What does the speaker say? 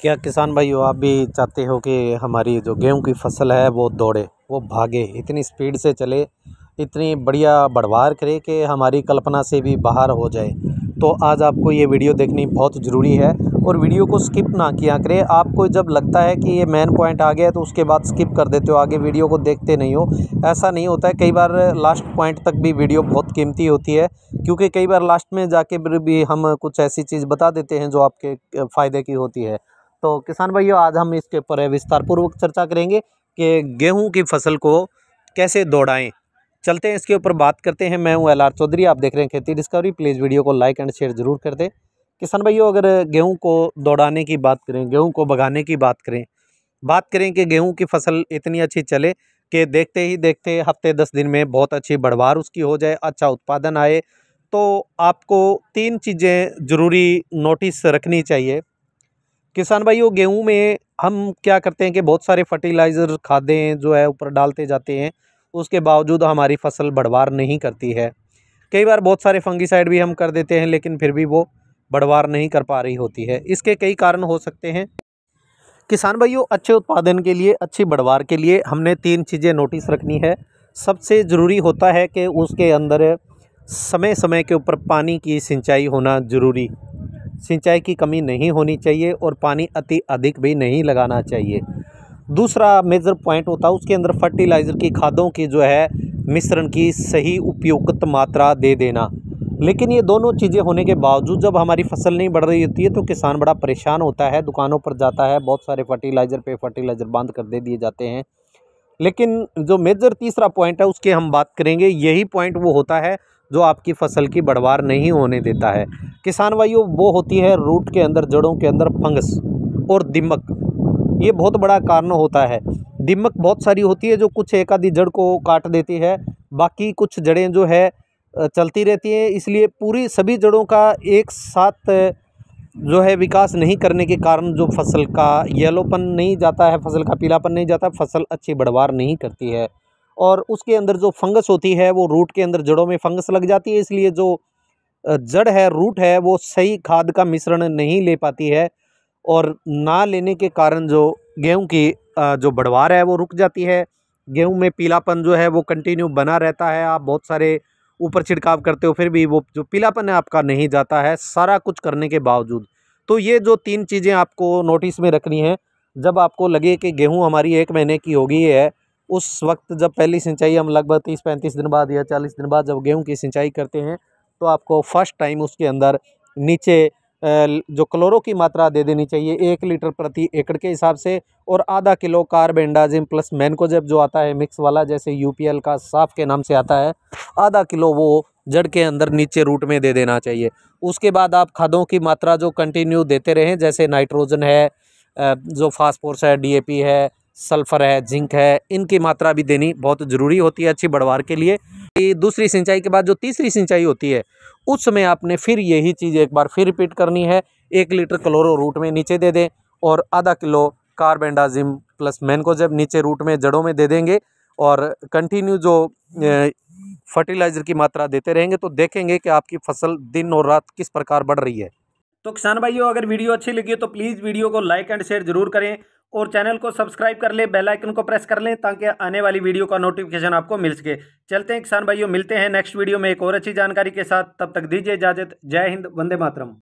क्या किसान भाइयों, आप भी चाहते हो कि हमारी जो गेहूँ की फ़सल है, वो दौड़े, वो भागे, इतनी स्पीड से चले, इतनी बढ़िया बढ़वार करे कि हमारी कल्पना से भी बाहर हो जाए। तो आज आपको ये वीडियो देखनी बहुत ज़रूरी है। और वीडियो को स्किप ना किया करें। आपको जब लगता है कि ये मेन पॉइंट आ गया है तो उसके बाद स्किप कर देते हो। आगे वीडियो को देखते नहीं हो। ऐसा नहीं होता है। कई बार लास्ट पॉइंट तक भी वीडियो बहुत कीमती होती है, क्योंकि कई बार लास्ट में जाके भी हम कुछ ऐसी चीज़ बता देते हैं जो आपके फ़ायदे की होती है। तो किसान भाइयों, आज हम इसके ऊपर विस्तारपूर्वक चर्चा करेंगे कि गेहूँ की फ़सल को कैसे दौड़ाएँ। चलते हैं, इसके ऊपर बात करते हैं। मैं हूँ एल आर चौधरी। आप देख रहे हैं खेती डिस्कवरी। प्लीज़ वीडियो को लाइक एंड शेयर ज़रूर कर दें। किसान भाइयों, अगर गेहूँ को दौड़ाने की बात करें, गेहूँ को भगाने की बात करें बात करें कि गेहूँ की फ़सल इतनी अच्छी चले कि देखते ही देखते हफ़्ते दस दिन में बहुत अच्छी बढ़वार उसकी हो जाए अच्छा उत्पादन आए तो आपको तीन चीज़ें ज़रूरी नोटिस रखनी चाहिए। किसान भाइयों, गेहूँ में हम क्या करते हैं कि बहुत सारे फर्टिलाइज़र खादें जो है ऊपर डालते जाते हैं, उसके बावजूद हमारी फ़सल बढ़वार नहीं करती है। कई बार बहुत सारे फंगीसाइड भी हम कर देते हैं, लेकिन फिर भी वो बढ़वार नहीं कर पा रही होती है। इसके कई कारण हो सकते हैं। किसान भाइयों, अच्छे उत्पादन के लिए, अच्छी बढ़वार के लिए हमने तीन चीज़ें नोटिस रखनी है। सबसे ज़रूरी होता है कि उसके अंदर समय समय के ऊपर पानी की सिंचाई होना ज़रूरी। सिंचाई की कमी नहीं होनी चाहिए और पानी अति अधिक भी नहीं लगाना चाहिए। दूसरा मेजर पॉइंट होता है, उसके अंदर फर्टिलाइज़र की खादों की जो है मिश्रण की सही उपयुक्त मात्रा दे देना। लेकिन ये दोनों चीज़ें होने के बावजूद जब हमारी फ़सल नहीं बढ़ रही होती है तो किसान बड़ा परेशान होता है। दुकानों पर जाता है, बहुत सारे फर्टिलाइज़र पे फर्टिलाइज़र बंद कर दे दिए जाते हैं। लेकिन जो मेजर तीसरा पॉइंट है, उसकी हम बात करेंगे। यही पॉइंट वो होता है जो आपकी फ़सल की बढ़वार नहीं होने देता है। किसान वायु वो होती है रूट के अंदर, जड़ों के अंदर फंगस और दिमक। ये बहुत बड़ा कारण होता है। दिमक बहुत सारी होती है जो कुछ एक आधी जड़ को काट देती है। बाकी कुछ जड़ें जो है चलती रहती है, इसलिए पूरी सभी जड़ों का एक साथ जो है विकास नहीं करने के कारण जो फ़सल का येलोपन नहीं जाता है, फ़सल का पीलापन नहीं जाता, फ़सल अच्छी बढ़वार नहीं करती है। और उसके अंदर जो फंगस होती है, वो रूट के अंदर जड़ों में फंगस लग जाती है, इसलिए जो जड़ है, रूट है, वो सही खाद का मिश्रण नहीं ले पाती है और ना लेने के कारण जो गेहूँ की जो बढ़वार है, वो रुक जाती है। गेहूँ में पीलापन जो है, वो कंटिन्यू बना रहता है। आप बहुत सारे ऊपर छिड़काव करते हो, फिर भी वो जो पीलापन है आपका नहीं जाता है, सारा कुछ करने के बावजूद। तो ये जो तीन चीज़ें आपको नोटिस में रखनी है, जब आपको लगे कि गेहूँ हमारी एक महीने की होगी है, उस वक्त जब पहली सिंचाई हम लगभग तीस पैंतीस दिन बाद या चालीस दिन बाद जब गेहूँ की सिंचाई करते हैं तो आपको फ़र्स्ट टाइम उसके अंदर नीचे जो क्लोरो की मात्रा दे देनी चाहिए, एक लीटर प्रति एकड़ के हिसाब से और आधा किलो कार्बेंडाजिम प्लस मैनकोजेब जो आता है, मिक्स वाला जैसे यूपीएल का साफ़ के नाम से आता है, आधा किलो वो जड़ के अंदर नीचे रूट में दे देना चाहिए। उसके बाद आप खादों की मात्रा जो कंटिन्यू देते रहें, जैसे नाइट्रोजन है जो फास्फोरस है डीएपी है सल्फ़र है जिंक है, इनकी मात्रा भी देनी बहुत ज़रूरी होती है अच्छी बढ़वार के लिए। दूसरी सिंचाई के बाद जो तीसरी सिंचाई होती है, उस समय आपने फिर यही चीज़ एक बार फिर रिपीट करनी है। एक लीटर क्लोरो रूट में नीचे दे दें और आधा किलो कार्बेंडाजिम प्लस मैनकोजेब नीचे रूट में जड़ों में दे देंगे और कंटिन्यू जो फर्टिलाइज़र की मात्रा देते रहेंगे तो देखेंगे कि आपकी फ़सल दिन और रात किस प्रकार बढ़ रही है। तो किसान भाइयों, अगर वीडियो अच्छी लगी हो तो प्लीज़ वीडियो को लाइक एंड शेयर ज़रूर करें। और चैनल को सब्सक्राइब कर लें, बेल आइकन को प्रेस कर लें, ताकि आने वाली वीडियो का नोटिफिकेशन आपको मिल सके। चलते हैं, किसान भाइयों, मिलते हैं नेक्स्ट वीडियो में एक और अच्छी जानकारी के साथ। तब तक दीजिए इजाज़त। जय हिंद, वंदे मातरम।